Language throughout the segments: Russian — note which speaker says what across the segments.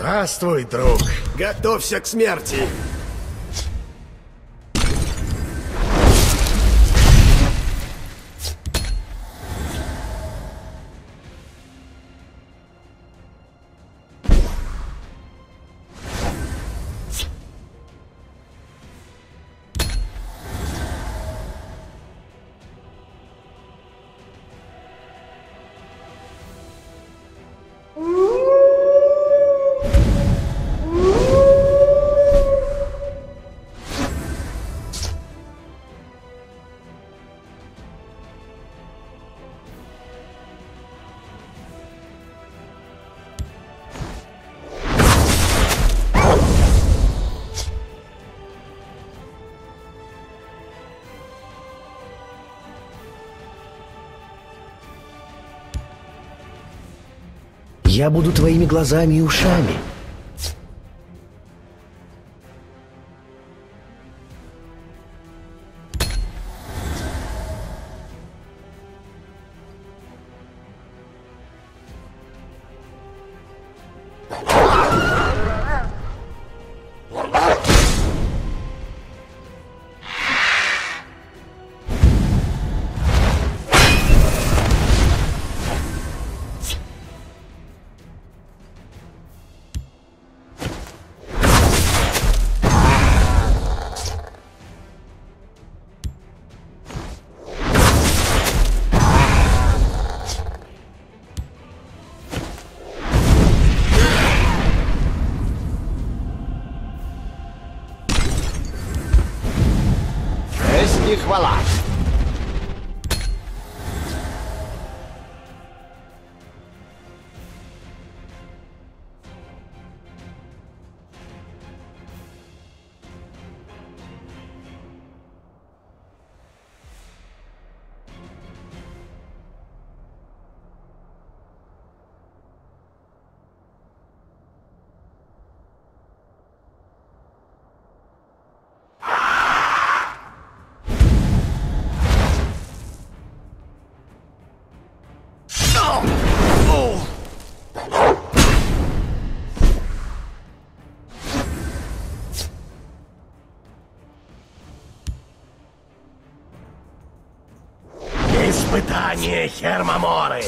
Speaker 1: Здравствуй, друг.
Speaker 2: Готовься к смерти.
Speaker 3: Я буду твоими глазами и ушами.
Speaker 1: Испытание Хермоморы.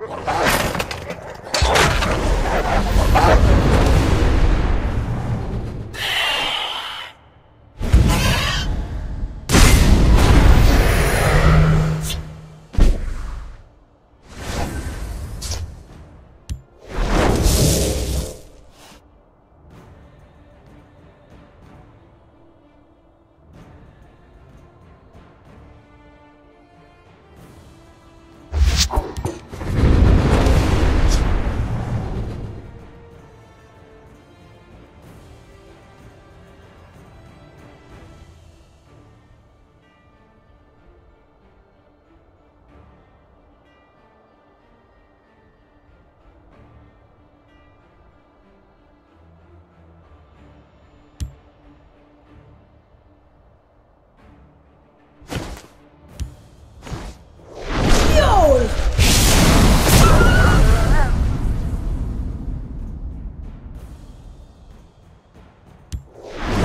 Speaker 1: Ha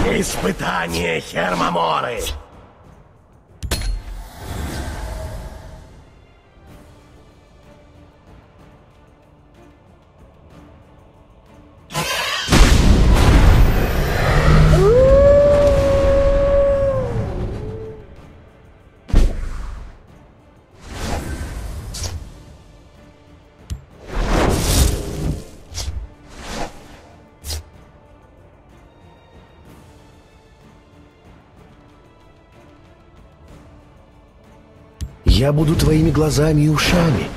Speaker 4: Испытание Хермоморы!
Speaker 3: Я буду твоими глазами и ушами.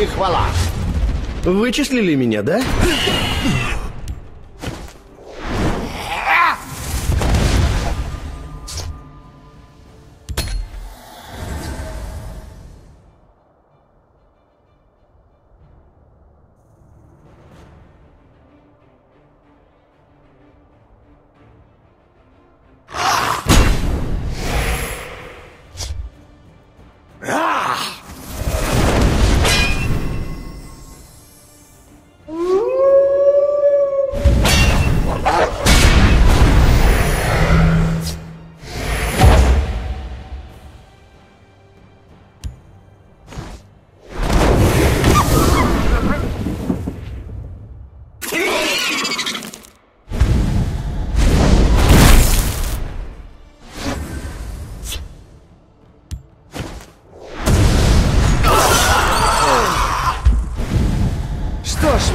Speaker 5: И хвала.
Speaker 3: Вычислили меня, да?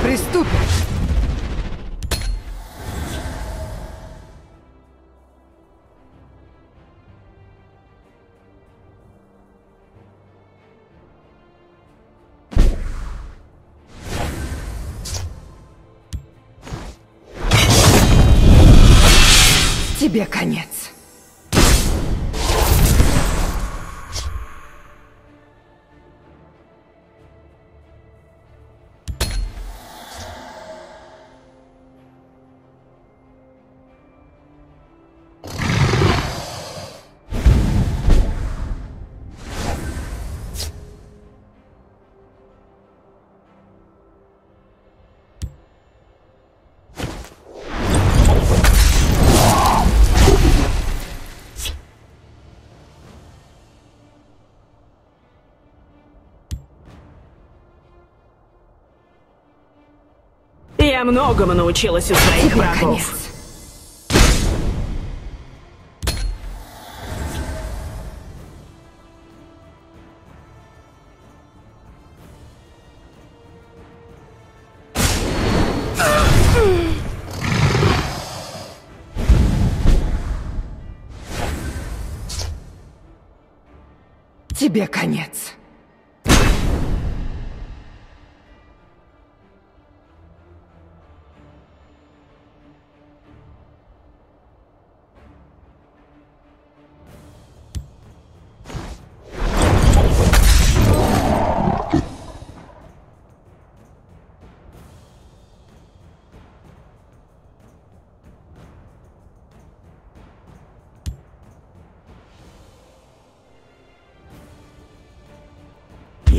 Speaker 6: Приступим. Тебе конец.
Speaker 1: Я многому научилась у своих врагов.
Speaker 6: Тебе конец.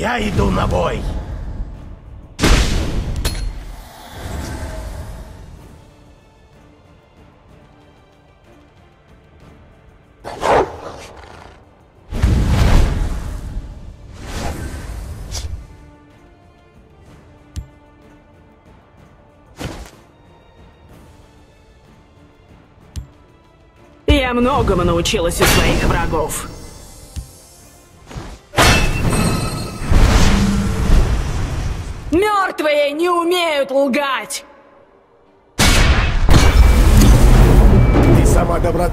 Speaker 4: Я иду на бой.
Speaker 1: Я многому научилась у своих врагов. Мертвые не умеют лгать!
Speaker 2: Ты сама доброта.